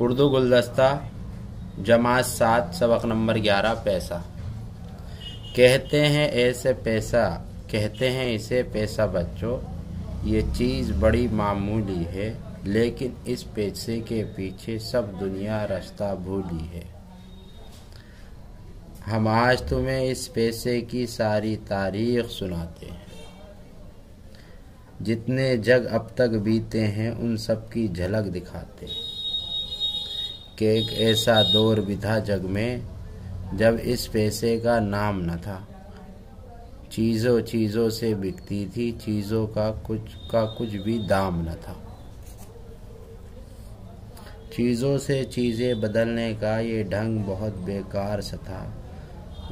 उर्दू गुलदस्ता, जमात सात, सबक नंबर ग्यारह, पैसा। कहते हैं ऐसे पैसा, कहते हैं इसे पैसा बच्चों। ये चीज़ बड़ी मामूली है, लेकिन इस पैसे के पीछे सब दुनिया रास्ता भूली है। हम आज तुम्हें इस पैसे की सारी तारीख सुनाते हैं। जितने जग अब तक बीते हैं, उन सब की झलक दिखाते हैं। कि एक ऐसा दौर भी था जग में, जब इस पैसे का नाम न था। चीज़ों चीज़ों से बिकती थी, चीज़ों का कुछ का कुछ भी दाम न था। चीज़ों से चीज़ें बदलने का ये ढंग बहुत बेकार सा था।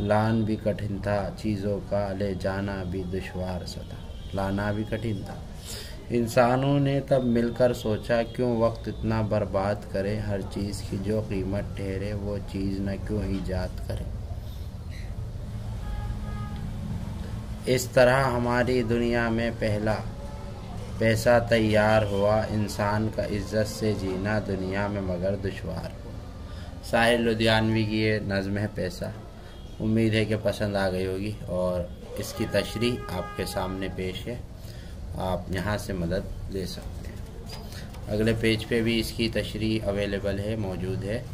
लान भी कठिन था, चीज़ों का ले जाना भी दुशवार सा था। लाना भी कठिन था। इंसानों ने तब मिलकर सोचा, क्यों वक्त इतना बर्बाद करे हर चीज़ की, जो कीमत ठहरे वो चीज़ न क्यों ईजाद करे। इस तरह हमारी दुनिया में पहला पैसा तैयार हुआ, इंसान का इज़्ज़त से जीना दुनिया में मगर दुशवार। हुआ साहिर लुधियानवी की ये नज़म है पैसा। उम्मीद है कि पसंद आ गई होगी और इसकी तशरी आपके सामने पेश है। आप यहाँ से मदद ले सकते हैं। अगले पेज पे भी इसकी तशरी अवेलेबल है, मौजूद है।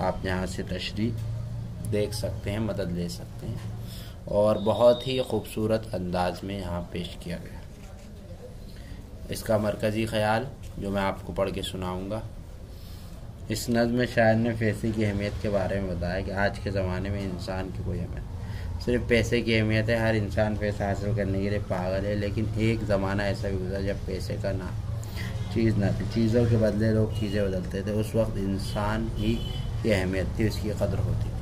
आप यहाँ से तशरी देख सकते हैं, मदद ले सकते हैं। और बहुत ही खूबसूरत अंदाज में यहाँ पेश किया गया इसका मरकज़ी ख्याल, जो मैं आपको पढ़ के सुनाऊँगा। इस नज़म शायर ने पैसे की अहमियत के बारे में बताया कि आज के ज़माने में इंसान की कोई अहमियत सिर्फ़ पैसे की अहमियत है, हर इंसान पैसा हासिल करने के लिए पागल है, लेकिन एक ज़माना ऐसा भी गुजरा जब पैसे का ना, चीज़ ना थी। चीज़ों के बदले लोग चीज़ें बदलते थे। उस वक्त इंसान ही की अहमियत थी, उसकी कदर होती थी।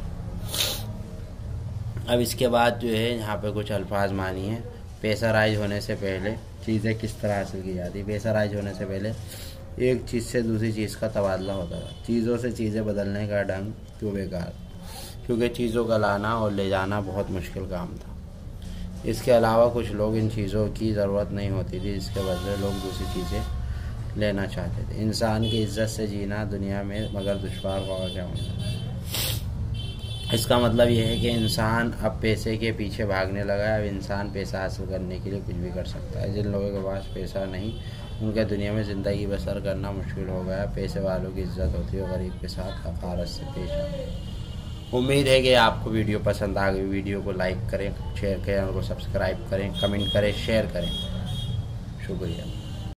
अब इसके बाद जो है, यहाँ पे कुछ अल्फाज मानी है। पैसा राइज होने से पहले चीज़ें किस तरह हासिल की जाती पैसा राइज होने से पहले एक चीज़ से दूसरी चीज़ का तबादला होता था। चीज़ों से चीज़ें बदलने का ढंग क्यों बेकार? क्योंकि चीज़ों का लाना और ले जाना बहुत मुश्किल काम था। इसके अलावा कुछ लोग इन चीज़ों की ज़रूरत नहीं होती थी जिसके बदले लोग दूसरी चीज़ें लेना चाहते थे। इंसान की इज़्ज़त से जीना दुनिया में मगर दुशवार होगा क्या मतलब इसका मतलब यह है कि इंसान अब पैसे के पीछे भागने लगा है, अब इंसान पैसा हासिल करने के लिए कुछ भी कर सकता है। जिन लोगों के पास पैसा नहीं, उनके दुनिया में ज़िंदगी बसर करना मुश्किल हो गया। पैसे वालों की इज़्ज़त होती है गरीब के साथ हकारत से पेश आते उम्मीद है कि आपको वीडियो पसंद आ गई। वीडियो को लाइक करें शेयर करें और सब्सक्राइब करें कमेंट करें शेयर करें। शुक्रिया।